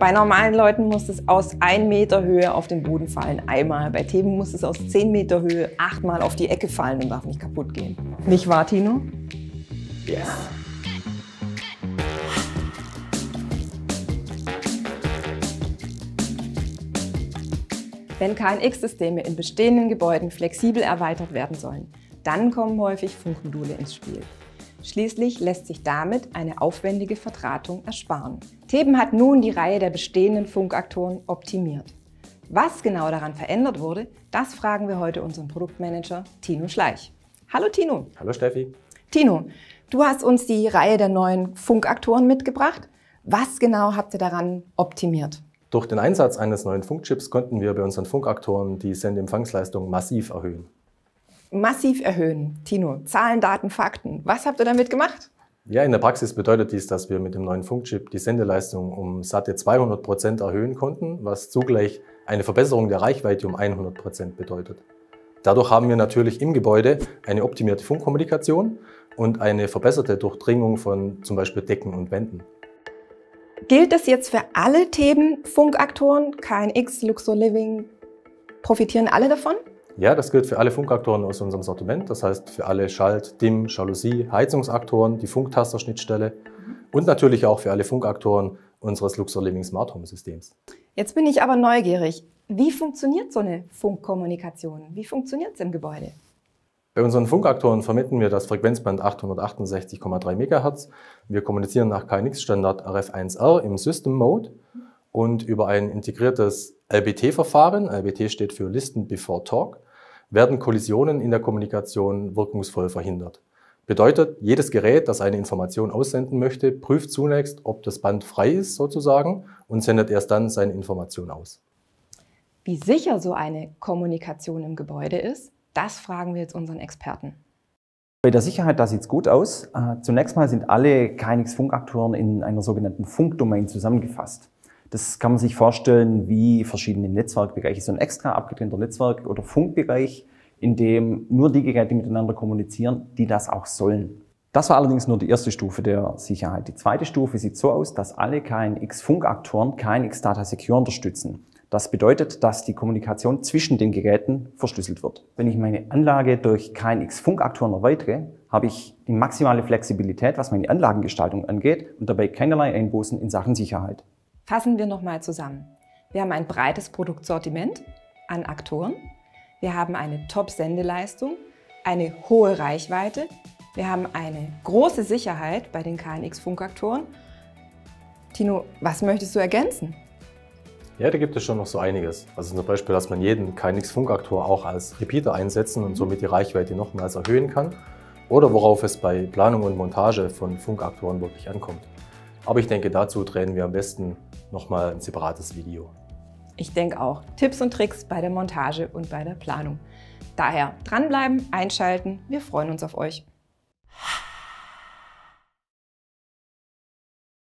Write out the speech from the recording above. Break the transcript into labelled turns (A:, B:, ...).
A: Bei normalen Leuten muss es aus 1 Meter Höhe auf den Boden fallen, einmal. Bei Themen muss es aus 10 Meter Höhe achtmal auf die Ecke fallen und darf nicht kaputt gehen. Nicht wahr, Tino?
B: Yes.
A: Wenn KNX-Systeme in bestehenden Gebäuden flexibel erweitert werden sollen, dann kommen häufig Funkmodule ins Spiel. Schließlich lässt sich damit eine aufwendige Verdrahtung ersparen. Theben hat nun die Reihe der bestehenden Funkaktoren optimiert. Was genau daran verändert wurde, das fragen wir heute unseren Produktmanager Tino Schleich. Hallo Tino.
B: Hallo Steffi.
A: Tino, du hast uns die Reihe der neuen Funkaktoren mitgebracht. Was genau habt ihr daran optimiert?
B: Durch den Einsatz eines neuen Funkchips konnten wir bei unseren Funkaktoren die Sendeempfangsleistung massiv erhöhen
A: massiv erhöhen. Tino, Zahlen, Daten, Fakten. Was habt ihr damit gemacht?
B: Ja, in der Praxis bedeutet dies, dass wir mit dem neuen Funkchip die Sendeleistung um satte 200 Prozent erhöhen konnten, was zugleich eine Verbesserung der Reichweite um 100 Prozent bedeutet. Dadurch haben wir natürlich im Gebäude eine optimierte Funkkommunikation und eine verbesserte Durchdringung von zum Beispiel Decken und Wänden.
A: Gilt das jetzt für alle Themen-Funkaktoren, KNX, Luxor Living? Profitieren alle davon?
B: Ja, das gilt für alle Funkaktoren aus unserem Sortiment. Das heißt für alle Schalt-, Dimm-, Jalousie-, Heizungsaktoren, die Funktasterschnittstelle mhm. und natürlich auch für alle Funkaktoren unseres Luxor Living Smart Home Systems.
A: Jetzt bin ich aber neugierig. Wie funktioniert so eine Funkkommunikation? Wie funktioniert es im Gebäude?
B: Bei unseren Funkaktoren vermitteln wir das Frequenzband 868,3 MHz. Wir kommunizieren nach KNX-Standard RF1R im System Mode und über ein integriertes LBT-Verfahren, LBT steht für Listen Before Talk, werden Kollisionen in der Kommunikation wirkungsvoll verhindert. Bedeutet, jedes Gerät, das eine Information aussenden möchte, prüft zunächst, ob das Band frei ist sozusagen und sendet erst dann seine Information aus.
A: Wie sicher so eine Kommunikation im Gebäude ist, das fragen wir jetzt unseren Experten.
C: Bei der Sicherheit, da sieht es gut aus. Äh, zunächst mal sind alle KNX-Funkaktoren in einer sogenannten Funkdomain zusammengefasst. Das kann man sich vorstellen wie verschiedene Netzwerkbereiche. So ein extra abgetrennter Netzwerk- oder Funkbereich, in dem nur die Geräte miteinander kommunizieren, die das auch sollen. Das war allerdings nur die erste Stufe der Sicherheit. Die zweite Stufe sieht so aus, dass alle KNX-Funkaktoren KNX Data Secure unterstützen. Das bedeutet, dass die Kommunikation zwischen den Geräten verschlüsselt wird. Wenn ich meine Anlage durch KNX-Funkaktoren erweitere, habe ich die maximale Flexibilität, was meine Anlagengestaltung angeht und dabei keinerlei Einbußen in Sachen Sicherheit.
A: Fassen wir nochmal zusammen. Wir haben ein breites Produktsortiment an Aktoren. Wir haben eine Top-Sendeleistung, eine hohe Reichweite. Wir haben eine große Sicherheit bei den KNX-Funkaktoren. Tino, was möchtest du ergänzen?
B: Ja, da gibt es schon noch so einiges. Also zum Beispiel, dass man jeden KNX-Funkaktor auch als Repeater einsetzen und somit die Reichweite nochmals erhöhen kann. Oder worauf es bei Planung und Montage von Funkaktoren wirklich ankommt. Aber ich denke, dazu drehen wir am besten nochmal ein separates Video.
A: Ich denke auch. Tipps und Tricks bei der Montage und bei der Planung. Daher dranbleiben, einschalten. Wir freuen uns auf euch.